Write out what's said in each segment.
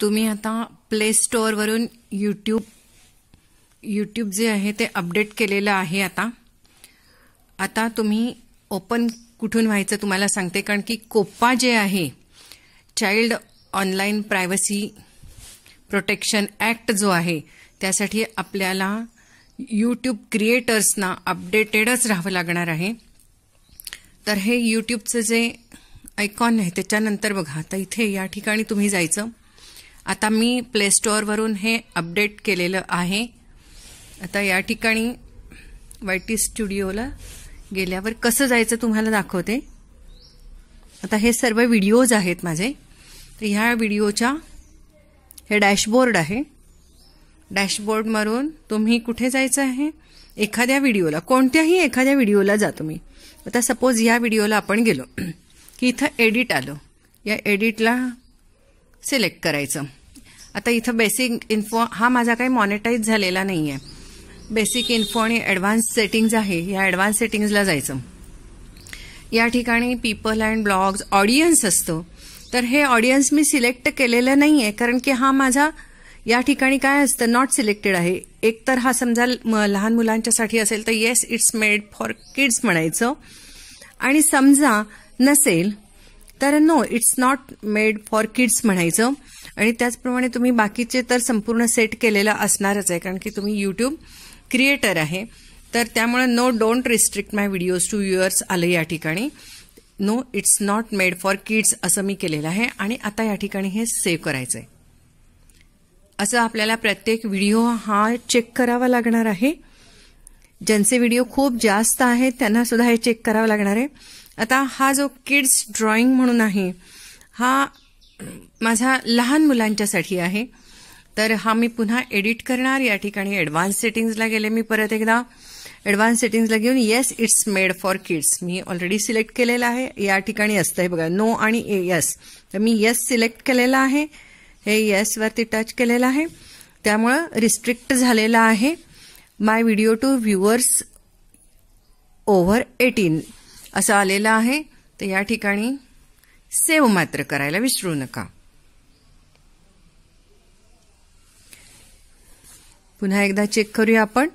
तुम्ही आता play स्टोअरवरून YouTube YouTube जे आहे ते अपडेट केलेलं आहे आता. आता तुम्ही ओपन कुठून व्हायचं तुम्हाला सांगते कारण की कोप्पा जे आहे child online privacy protection act जो आहे त्यासाठी आपल्याला यूट्यूब क्रिएटर्सना अपडेटेडच राहावं लागणार आहे. तर हे यूट्यूबचं जे आयकॉन आहे त्याच्यानंतर बघा आता इथे या ठिकाणी तुम्ही जायचं. आता मी प्ले स्टोअरवरून हे अपडेट केलेलं आहे. आता या ठिकाणी वायटी स्टुडिओला गेल्यावर कसं जायचं तुम्हाला दाखवते. आता हे सर्व व्हिडिओज आहेत माझे. तर ह्या व्हिडिओच्या हे डॅशबोर्ड आहे. डॅशबोर्डवरून तुम्ही कुठे जायचं आहे? एखाद्या व्हिडिओला कोणत्याही एखाद्या व्हिडिओला जा तुम्ही. आता सपोज या व्हिडिओला आपण गेलो. की इथं एडिट आलं. या एडिटला सिलेक्ट करायचं. आता इथं बेसिक इन्फो हा माझा काही मॉनिटाईज झालेला नाही आहे बेसिक इन्फो आणि ॲडव्हान्स सेटिंग्ज आहे या ॲडव्हान्स सेटिंग्जला जायचं. या ठिकाणी पीपल अँड ब्लॉग्स ऑडियन्स असतो. तर हे ऑडियन्स मी सिलेक्ट केलेलं नाही आहे कारण की हा माझा या ठिकाणी काय असतं नॉट सिलेक्टेड आहे. एक तर हा समजा लहान मुलांच्यासाठी असेल तर yes it's made for kids म्हणायचं. आणि समजा नसेल तर no it's not made for kids म्हणायचं. आणि त्याचप्रमाणे तुम्ही बाकीचे तर संपूर्ण सेट केलेलं असणारच आहे कारण की तुम्ही यूट्यूब क्रिएटर आहे. तर त्यामुळे no don't restrict my videos to yours आलं या ठिकाणी. No it's not made for kids असं मी केलेलं आहे आणि आता या ठिकाणी हे सेव्ह करायचं आहे असं आपल्याला प्रत्येक व्हिडिओ हा चेक करावा लागणार आहे. ज्यांचे व्हिडिओ खूप जास्त आहेत त्यांना सुद्धा हे चेक करावं लागणार आहे. आता हा जो किड्स ड्रॉइंग म्हणून आहे हा माझा लहान मुलांच्यासाठी आहे. तर हा मी पुन्हा एडिट करणार. या ठिकाणी ॲडव्हान्स सेटिंग्सला गेले मी परत एकदा. ॲडव्हान्स सेटिंग्सला घेऊन yes it's made for kids me already select केलेलं आहे. या ठिकाणी असतं हे बघा नो आणि ए यस तर मी येस सिलेक्ट केलेलं आहे. हे येसवरती टच केलेलं आहे. त्यामुळं रिस्ट्रिक्ट झालेलं आहे. My video to viewers over eighteen असं आलेलं आहे. तर या ठिकाणी सेव्ह मात्र करायला विसरू नका. पुन्हा एकदा चेक करूया आपण.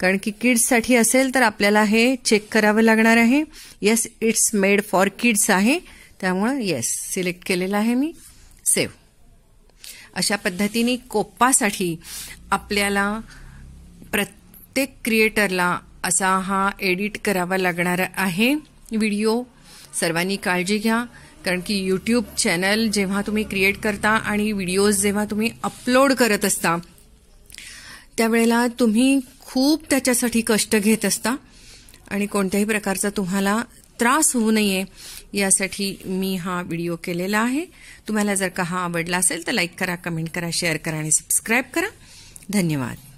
कारण की किड्ससाठी असेल तर आपल्याला हे चेक करावं लागणार आहे. Yes it's made for kids आहे. त्यामुळं येस सिलेक्ट केलेलं आहे मी. सेव्ह अशा पद्धतीने कोप्पासाठी आपल्याला प्रत्येक क्रिएटरला असा हा एडिट करावा लागणार आहे. व्हिडिओ सर्वांनी काळजी घ्या. कारण की यूट्यूब चॅनल जेव्हा तुम्ही क्रिएट करता आणि व्हिडिओज जेव्हा तुम्ही अपलोड करत असता त्यावेळेला तुम्ही खूप त्याच्यासाठी कष्ट घेत असता आणि कोणत्याही प्रकारचा तुम्हाला त्रास होऊ नये यासाठी मी हा व्हिडिओ केलेला आहे. तुम्हाला जर का हा आवडला असेल तर लाईक करा कमेंट करा शेअर करा आणि सबस्क्राईब करा. धन्यवाद.